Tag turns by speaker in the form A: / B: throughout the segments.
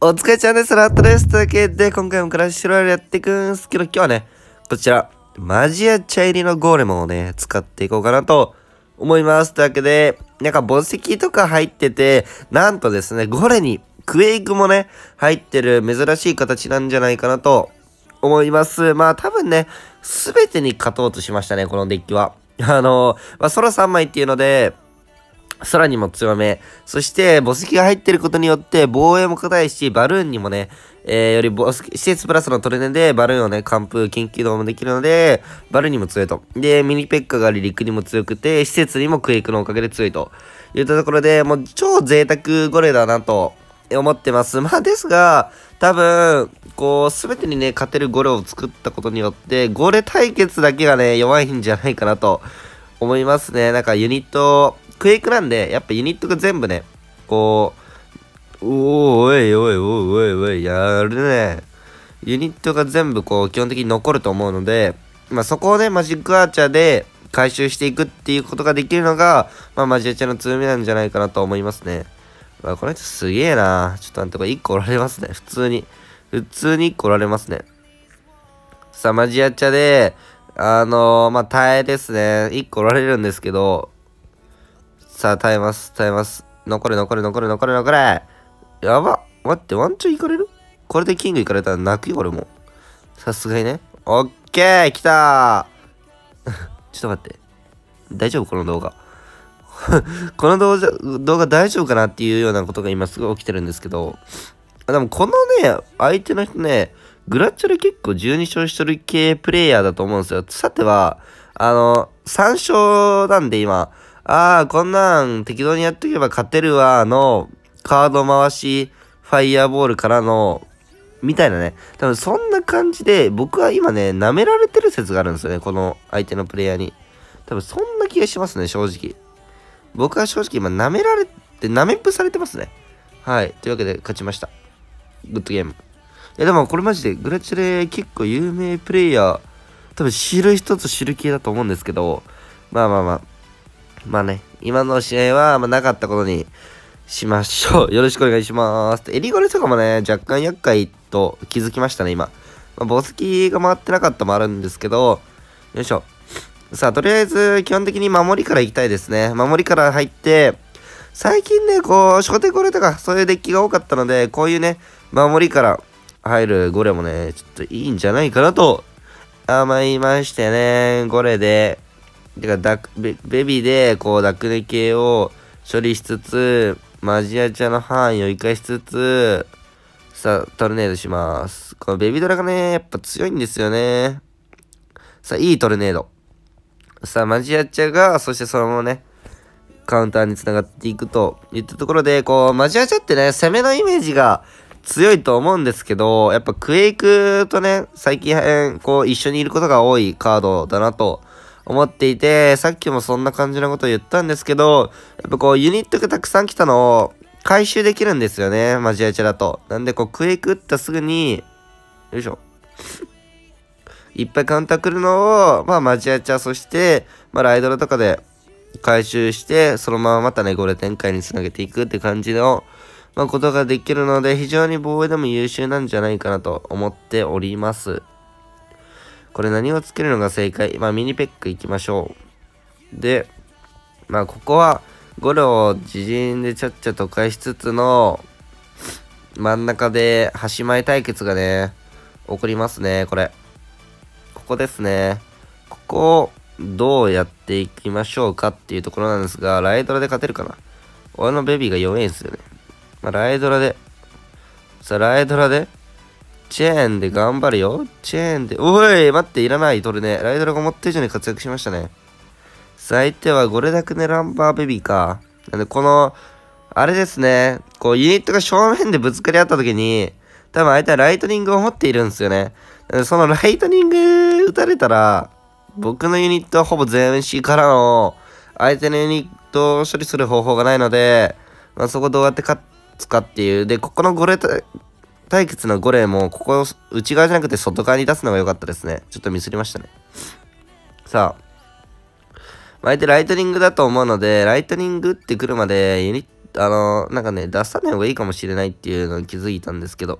A: お疲れちゃんです。ラットです。というわけで、今回もクラッシュロイヤルやっていくんですけど、今日はね、こちら、マジア茶入りのゴーレムをね、使っていこうかなと思います。というわけで、なんか墓石とか入ってて、なんとですね、ゴレにクエイクもね、入ってる珍しい形なんじゃないかなと思います。まあ多分ね、すべてに勝とうとしましたね、このデッキは。あの、まあ空3枚っていうので、空にも強め。そして、墓石が入ってることによって、防衛も硬いし、バルーンにもね、えー、よりボス、施設プラスのトレネで、バルーンをね、完封、緊急度もできるので、バルーンにも強いと。で、ミニペッカが陸にも強くて、施設にもクエイクのおかげで強いと。いったところで、もう超贅沢ゴレだなと思ってます。まあ、ですが、多分、こう、すべてにね、勝てるゴレを作ったことによって、ゴレ対決だけがね、弱いんじゃないかなと思いますね。なんかユニット、クエイクなんで、やっぱユニットが全部ね、こう、おー、おいおいおいおいおい、やるね。ユニットが全部こう、基本的に残ると思うので、まあそこをね、マジックアーチャーで回収していくっていうことができるのが、まあマジアチャーの強みなんじゃないかなと思いますね。まこの人すげえなちょっと待って、これ1個おられますね。普通に。普通に1個おられますね。さあ、マジアチャーで、あのー、まあ、耐えですね。1個おられるんですけど、さあ、耐えます、耐えます。残れ、残れ、残れ、残れ、残れ。やば。待って、ワンチャン行かれる？これでキング行かれたら泣くよ、俺も。さすがにね。オッケー来たー ちょっと待って。大丈夫？この動画。この動画動画大丈夫かなっていうようなことが今すぐ起きてるんですけど。でもこのね、相手の人ね、グラッチャル結構12勝しとる系プレイヤーだと思うんですよ。さては、あの、3勝なんで今、ああ、こんなん適当にやっとけば勝てるわ、の、カード回し、ファイヤーボールからの、みたいなね。多分そんな感じで、僕は今ね、舐められてる説があるんですよね。この相手のプレイヤーに。多分そんな気がしますね、正直。僕は正直今舐められて、舐めっぷされてますね。はい。というわけで勝ちました。グッドゲーム。いやでもこれマジでグラチュレ結構有名プレイヤー、多分知る人と知る系だと思うんですけど、まあまあまあ、まあね、今の試合は、まあ、なかったことにしましょう。よろしくお願いします。エリゴレとかもね、若干厄介と気づきましたね、今。まあ、ボスキが回ってなかったもあるんですけど、よいしょ。さあ、とりあえず、基本的に守りから行きたいですね。守りから入って、最近ね、こう、初手ゴレとか、そういうデッキが多かったので、こういうね、守りから入るゴレもね、ちょっといいんじゃないかなと思いましてね、ゴレで、てかダベ、ベビーで、こう、ダクネ系を処理しつつ、マジアチャの範囲を生かしつつ、さあ、トルネードします。このベビドラがね、やっぱ強いんですよね。さあ、いいトルネード。さあ、マジアチャが、そしてそのままね、カウンターに繋がっていくといったところで、こう、マジアチャってね、攻めのイメージが強いと思うんですけど、やっぱクエイクとね、最近、こう、一緒にいることが多いカードだなと思っていて、さっきもそんな感じのことを言ったんですけど、やっぱこうユニットがたくさん来たのを回収できるんですよね、マジアチャだと。なんでこうクエイク打ったすぐに、よいしょ。いっぱいカウンター来るのを、まあマジアチャ、そして、まあライドラとかで回収して、そのまままたね、ゴレ展開につなげていくって感じの、まあことができるので、非常に防衛でも優秀なんじゃないかなと思っております。これ何をつけるのが正解？まあミニペックいきましょう。で、まあここはゴロを自陣でちゃっちゃと返しつつの真ん中で端前対決がね、起こりますね、これ。ここですね。ここをどうやっていきましょうかっていうところなんですが、ライドラで勝てるかな？俺のベビーが弱いんですよね。まあ、ライドラで。さあ、ライドラでチェーンで頑張るよ。チェーンで。おい待って、いらない、トルネ。ライドラが思った以上に活躍しましたね。相手はゴレダクネランバーベビーか。なんで、この、あれですね。こう、ユニットが正面でぶつかり合った時に、多分相手はライトニングを持っているんですよね。そのライトニング打たれたら、僕のユニットはほぼ全 C からの、相手のユニットを処理する方法がないので、まあ、そこどうやって勝つかっていう。で、ここのゴレ対決のゴレも、ここ内側じゃなくて外側に出すのが良かったですね。ちょっとミスりましたね。さあ。相手ライトニングだと思うので、ライトニング打ってくるまでユニットあの、なんかね、出さない方がいいかもしれないっていうのに気づいたんですけど、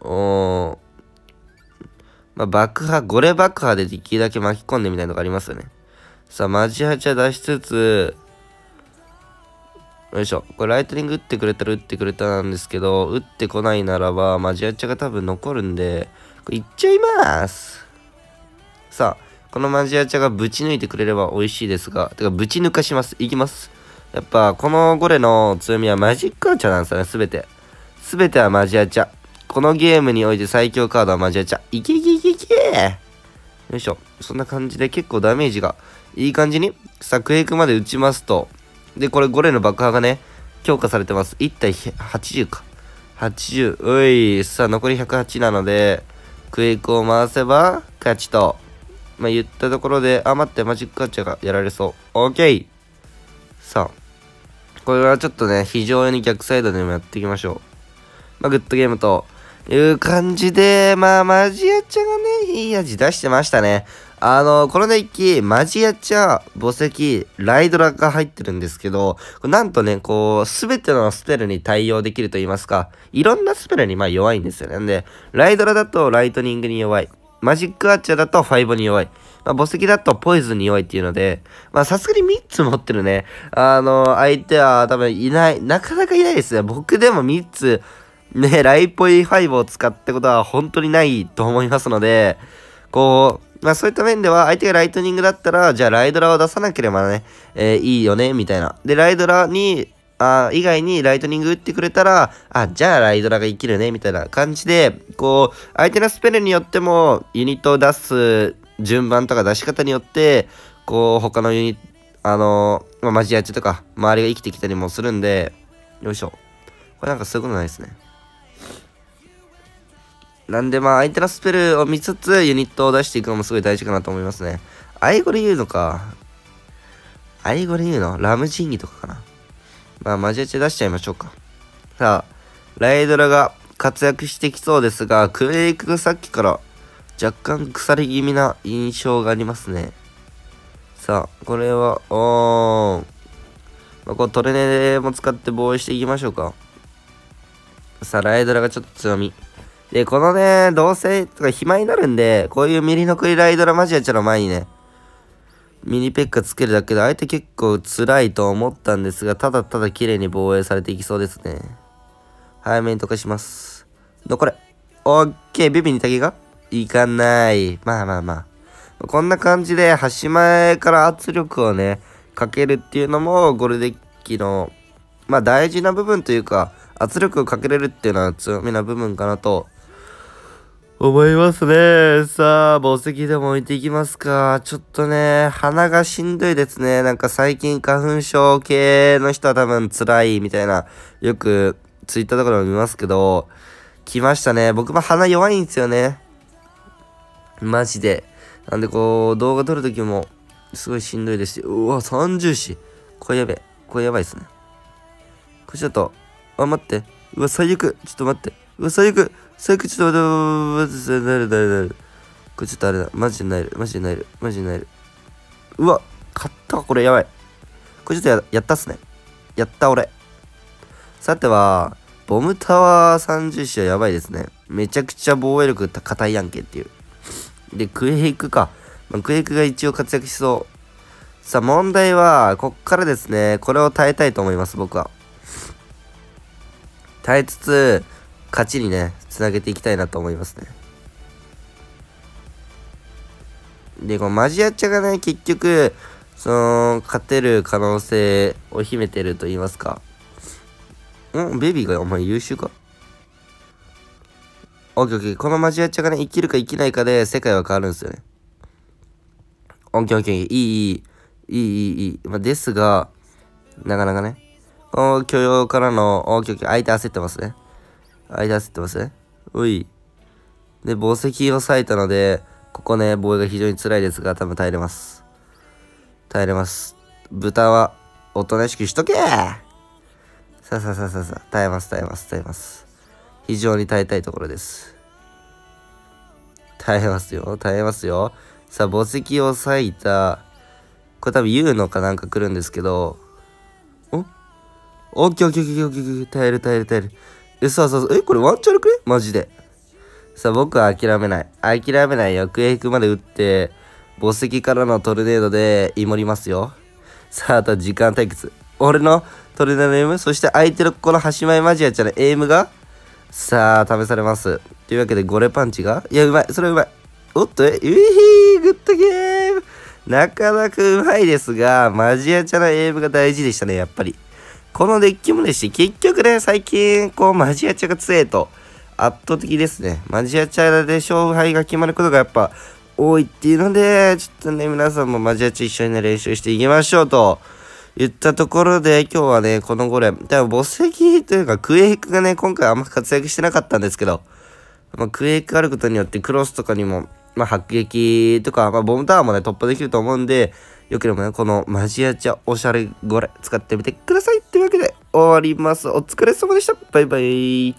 A: おー、まあ、爆破、ゴレ爆破でできるだけ巻き込んでみたいなのがありますよね。さあ、マジハチャ出しつつ、よいしょ。これライトニング打ってくれたら打ってくれたなんですけど、打ってこないならば、マジハチャが多分残るんで、これいっちゃいますさあ、このマジアチャがぶち抜いてくれれば美味しいですが、てかぶち抜かします。いきます。やっぱ、このゴレの強みはマジックアチャなんですよね、すべて。すべてはマジアチャ。このゲームにおいて最強カードはマジアチャ。いけいけいけいけよいしょ。そんな感じで結構ダメージがいい感じに、さあ、クエイクまで打ちますと、で、これゴレの爆破がね、強化されてます。1体80か。80。うい。さあ、残り108なので、クエイクを回せば、勝ちと。まあ、言ったところで、あ、待って、マジックカッチャーがやられそう。オッケーさあ。これはちょっとね、非常に逆サイドでもやっていきましょう。まあ、グッドゲームという感じで、まあ、マジアチャがね、いい味出してましたね。あの、このデッキ、マジアチャ、墓石、ライドラが入ってるんですけど、なんとね、こう、すべてのスペルに対応できると言いますか、いろんなスペルにまあ弱いんですよね。んで、ライドラだとライトニングに弱い。マジックアーチャーだとファイボに弱い。まあ、墓石だとポイズンに弱いっていうので、まあ、さすがに3つ持ってるね。あの、相手は多分いない、なかなかいないですね。僕でも3つ、ね、ライポイファイボを使ってことは本当にないと思いますので、こう、まあそういった面では、相手がライトニングだったら、じゃあライドラを出さなければね、えー、いいよね、みたいな。で、ライドラに、あ以外にライトニング打ってくれたら、あ、じゃあライドラが生きるね、みたいな感じで、こう、相手のスペルによっても、ユニットを出す順番とか出し方によって、こう、他のユニット、あのー、まあ、マジアチとか、周りが生きてきたりもするんで、よいしょ。これなんかそういうことないですね。なんでまあ相手のスペルを見つつユニットを出していくのもすごい大事かなと思いますね。アイゴレ言うのか。アイゴレ言うの？ラムジンギとかかな。まあマジアチ出しちゃいましょうか。さあ、ライドラが活躍してきそうですが、クレイクがさっきから若干腐り気味な印象がありますね。さあ、これは、おー。まあ、こうトレネも使って防衛していきましょうか。さあ、ライドラがちょっと強み。で、このね、どうせ、とか暇になるんで、こういうミリのクリライドラマジアチャの前にね、ミニペッカつけるだけで相手結構辛いと思ったんですが、ただただ綺麗に防衛されていきそうですね。早めに溶かします。残れ。オッケー、ビビに竹が？いかない。まあまあまあ。こんな感じで、端前から圧力をね、かけるっていうのも、ゴルデッキの、まあ大事な部分というか、圧力をかけれるっていうのは強みな部分かなと思いますね。さあ、宝石でも置いていきますか。ちょっとね、鼻がしんどいですね。なんか最近花粉症系の人は多分辛いみたいな、よくツイッターとかでも見ますけど、来ましたね。僕も鼻弱いんですよね。マジで。なんでこう、動画撮るときも、すごいしんどいですし、うわ、30子。これやべえ。これやばいっすね。これちょっと、あ、待って。うわ、最悪。ちょっと待って。うわ、最悪。最悪、ちょっと待って、なる、なる、なる。これちょっとあれだ。マジでなる。マジでなる。マジでなる。うわ、買ったこれやばい。これちょっとややったっすね。やった俺。さては、ボムタワー30子はやばいですね。めちゃくちゃ防衛力硬いやんけっていう。で、クエイクか。まあ、クエイクが一応活躍しそう。さあ、問題は、こっからですね、これを耐えたいと思います、僕は。耐えつつ、勝ちにね、つなげていきたいなと思いますね。で、このマジアッチャがね、結局、その、勝てる可能性を秘めてると言いますか。んベビーがお前優秀か？オッケーオッケー。このマジアッチャがね、生きるか生きないかで世界は変わるんですよね。オッケーオッケー。いい、いい、いい、いい、いい。まあ、ですが、なかなかね、この許容からの、オッケーオッケー。相手焦ってますね。相手焦ってます？ね。うい。で、宝石を割いたので、ここね、防衛が非常に辛いですが、多分耐えれます。耐えれます。豚は、おとなしくしとけさあさあさあさあさあ、耐えます、耐えます、耐えます。非常に耐えたいところです。耐えますよ、耐えますよ。さあ、墓石を割いた、これ多分言うのかなんか来るんですけど、お？オッケーオッケーオッケーオッケーオッケー。耐える耐える耐える。え、さあさあ、え、これワンチャン悪くねマジで。さあ、僕は諦めない。諦めないよ。クエイクまで打って、墓石からのトルネードで祈りますよ。さあ、あと時間対決。俺のトルネードのエイム、そして相手のこの端前マジアちゃんのエイムが、さあ、試されます。というわけで、ゴレパンチが、いや、うまい。それうまい。おっと、え、うひー、 good game なかなかうまいですが、マジアちゃんのエイムが大事でしたね、やっぱり。このデッキもですし、結局ね、最近、こう、マジアチャが強いと、圧倒的ですね。マジアチャで勝敗が決まることがやっぱ多いっていうので、ちょっとね、皆さんもマジアチャ一緒にね、練習していきましょうと。言ったところで、今日はね、この5連、多分墓石というか、クエイクがね、今回あんま活躍してなかったんですけど、まあ、クエイクあることによってクロスとかにも、まあ、迫撃とか、まあ、ボムタワーもね、突破できると思うんで、よければね、このマジアチャおしゃれゴレ使ってみてください。というわけで終わります。お疲れ様でした。バイバイ。